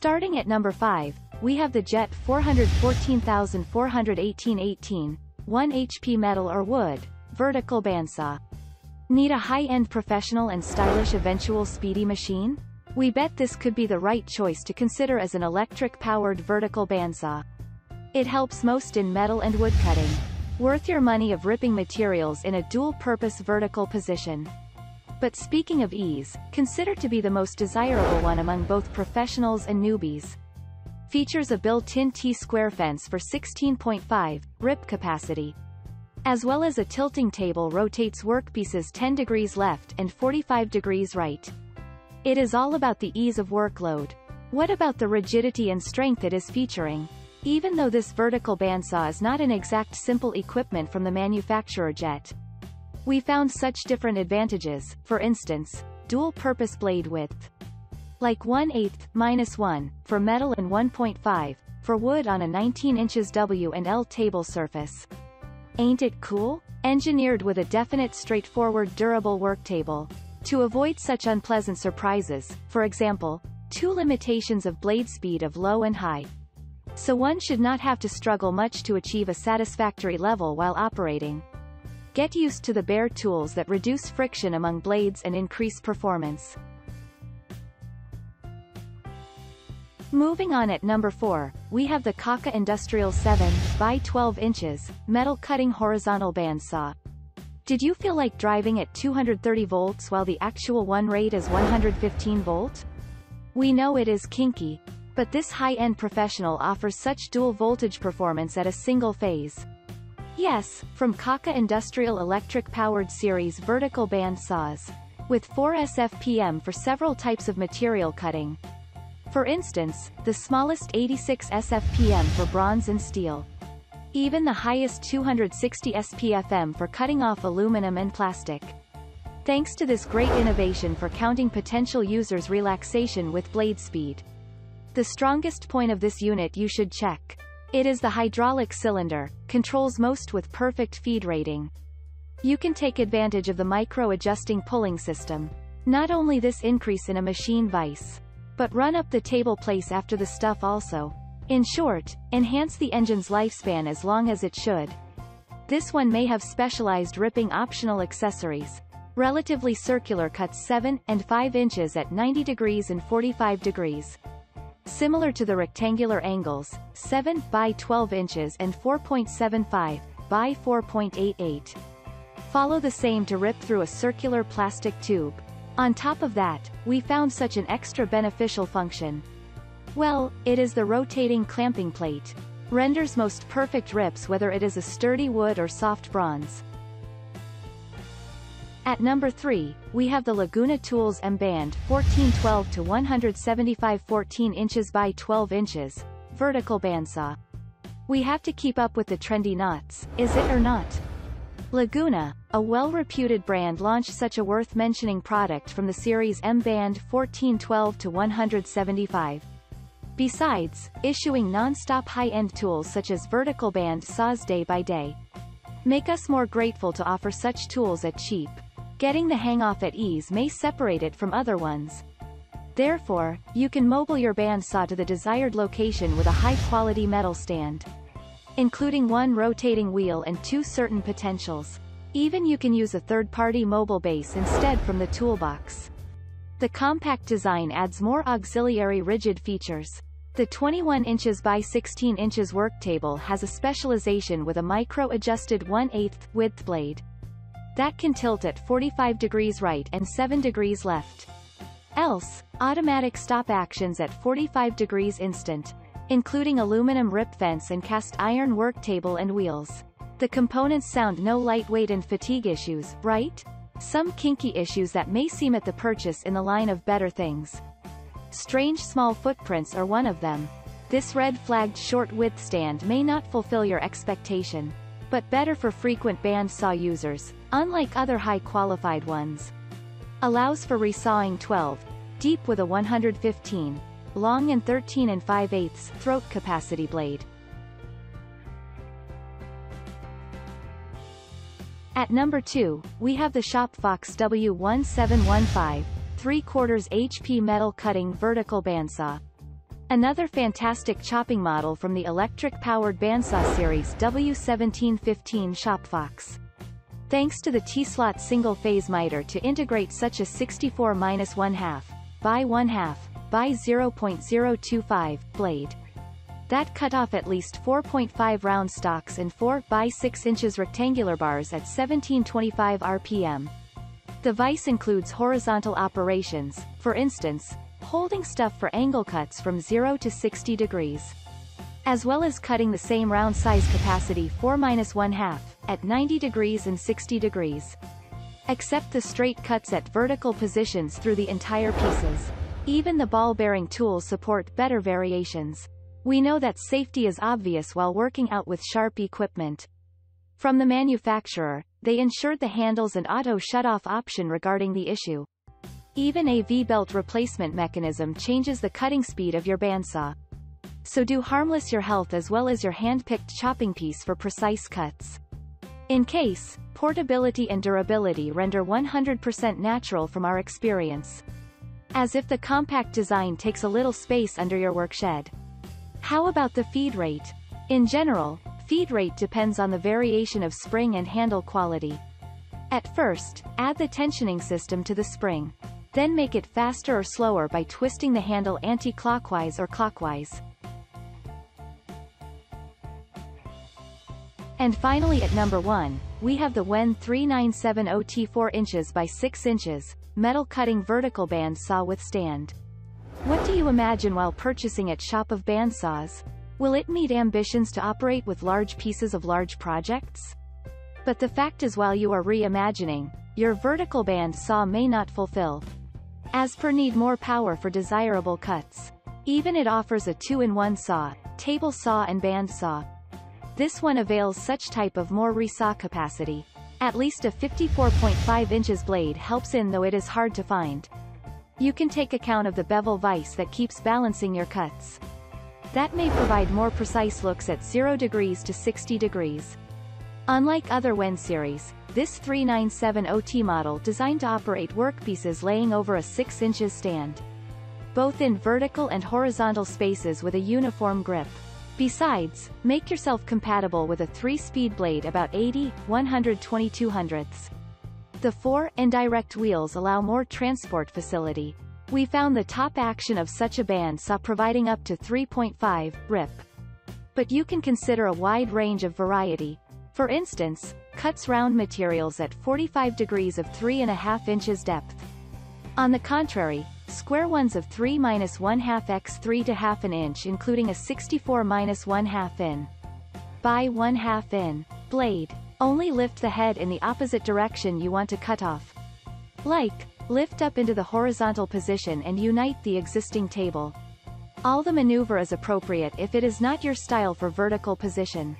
Starting at number 5, we have the Jet 414418-18, 1 HP metal or wood, vertical bandsaw. Need a high-end professional and stylish eventual speedy machine? We bet this could be the right choice to consider as an electric-powered vertical bandsaw. It helps most in metal and wood cutting. Worth your money of ripping materials in a dual-purpose vertical position. But speaking of ease, considered to be the most desirable one among both professionals and newbies. Features a built-in T-square fence for 16.5 rip capacity. As well as a tilting table rotates workpieces 10 degrees left and 45 degrees right. It is all about the ease of workload. What about the rigidity and strength it is featuring? Even though this vertical bandsaw is not an exact simple equipment from the manufacturer jet, we found such different advantages, for instance, dual-purpose blade width. Like 1 8 minus 1, for metal and 1.5, for wood on a 19 inches W and L table surface. Ain't it cool? Engineered with a definite straightforward durable work table. To avoid such unpleasant surprises, for example, two limitations of blade speed of low and high. So one should not have to struggle much to achieve a satisfactory level while operating. Get used to the bare tools that reduce friction among blades and increase performance. Moving on at number 4, we have the Kaka Industrial 7 by 12 inches metal cutting horizontal bandsaw. Did you feel like driving at 230 volts while the actual one rate is 115 volt? We know it is kinky, but this high-end professional offers such dual voltage performance at a single phase. Yes, from Kaka Industrial Electric Powered Series vertical band saws. With 4 SFPM for several types of material cutting. For instance, the smallest 86 SFPM for bronze and steel. Even the highest 260 SPFM for cutting off aluminum and plastic. Thanks to this great innovation for counting potential users' relaxation with blade speed. The strongest point of this unit you should check. It is the hydraulic cylinder, controls most with perfect feed rating. You can take advantage of the micro-adjusting pulling system. Not only this increase in a machine vise, but run up the table place after the stuff also. In short, enhance the engine's lifespan as long as it should. This one may have specialized ripping optional accessories. Relatively circular cuts 7 and 5 inches at 90 degrees and 45 degrees similar to the rectangular angles, 7 by 12 inches and 4.75 by 4.88. Follow the same to rip through a circular plastic tube. On top of that, we found such an extra beneficial function. Well, it is the rotating clamping plate. Renders most perfect rips whether it is a sturdy wood or soft bronze. At number 3, we have the Laguna Tools M-Band 1412 to 175 14 inches by 12 inches, vertical bandsaw. We have to keep up with the trendy knots, is it or not? Laguna, a well-reputed brand launched such a worth-mentioning product from the series M-Band 1412 to 175. Besides, issuing non-stop high-end tools such as vertical band saws day by day. Make us more grateful to offer such tools at cheap, Getting the hang off at ease may separate it from other ones. Therefore, you can mobile your bandsaw to the desired location with a high-quality metal stand. Including one rotating wheel and two certain potentials. Even you can use a third-party mobile base instead from the toolbox. The compact design adds more auxiliary rigid features. The 21 inches by 16 inches work table has a specialization with a micro-adjusted 1 8 width blade that can tilt at 45 degrees right and 7 degrees left. Else, automatic stop actions at 45 degrees instant, including aluminum rip fence and cast iron work table and wheels. The components sound no lightweight and fatigue issues, right? Some kinky issues that may seem at the purchase in the line of better things. Strange small footprints are one of them. This red-flagged short width stand may not fulfill your expectation, but better for frequent bandsaw users, unlike other high-qualified ones. Allows for resawing 12, deep with a 115, long and 13 and 5 eighths throat capacity blade. At number 2, we have the ShopFox W1715, 3 quarters HP metal cutting vertical bandsaw. Another fantastic chopping model from the electric-powered bandsaw series W1715 ShopFox. Thanks to the T-slot single-phase miter to integrate such a 64-1 half, by 1 half, by 0.025, blade. That cut off at least 4.5 round stocks and 4 by 6 inches rectangular bars at 1725 RPM. The vise includes horizontal operations, for instance, holding stuff for angle cuts from 0 to 60 degrees. As well as cutting the same round size capacity 4-1 half, at 90 degrees and 60 degrees. Accept the straight cuts at vertical positions through the entire pieces. Even the ball-bearing tools support better variations. We know that safety is obvious while working out with sharp equipment. From the manufacturer, they ensured the handles and auto shut-off option regarding the issue. Even a V-belt replacement mechanism changes the cutting speed of your bandsaw. So do harmless your health as well as your hand-picked chopping piece for precise cuts. In case, portability and durability render 100% natural from our experience. As if the compact design takes a little space under your workshed. How about the feed rate? In general, feed rate depends on the variation of spring and handle quality. At first, add the tensioning system to the spring. Then make it faster or slower by twisting the handle anti-clockwise or clockwise. And finally at number 1, we have the WEN 3970T 4 inches by 6 inches, metal cutting vertical band saw with stand. What do you imagine while purchasing at Shop of Bandsaws? Will it meet ambitions to operate with large pieces of large projects? But the fact is while you are reimagining, your vertical band saw may not fulfill. As per need more power for desirable cuts. Even it offers a 2-in-1 saw, table saw and band saw. This one avails such type of more resaw capacity. At least a 54.5 inches blade helps in though it is hard to find. You can take account of the bevel vise that keeps balancing your cuts. That may provide more precise looks at 0 degrees to 60 degrees. Unlike other WEN series, this 3970T model designed to operate workpieces laying over a 6 inches stand. Both in vertical and horizontal spaces with a uniform grip. Besides, make yourself compatible with a 3-speed blade about 80, 122 hundredths. The 4 and direct wheels allow more transport facility. We found the top action of such a band saw providing up to 3.5 rip. But you can consider a wide range of variety, for instance, cuts round materials at 45 degrees of 3.5 inches depth. On the contrary, square ones of 3 minus 1 half x 3 to half an inch including a 64 minus 1 half in. By 1 half in. Blade. Only lift the head in the opposite direction you want to cut off. Like, lift up into the horizontal position and unite the existing table. All the maneuver is appropriate if it is not your style for vertical position.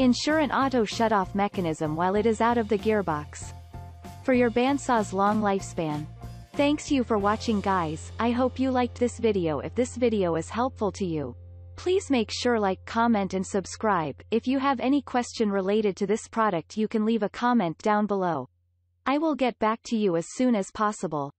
Ensure an auto shut-off mechanism while it is out of the gearbox. For your bandsaw's long lifespan. Thanks you for watching guys, I hope you liked this video if this video is helpful to you. Please make sure like comment and subscribe, if you have any question related to this product you can leave a comment down below. I will get back to you as soon as possible.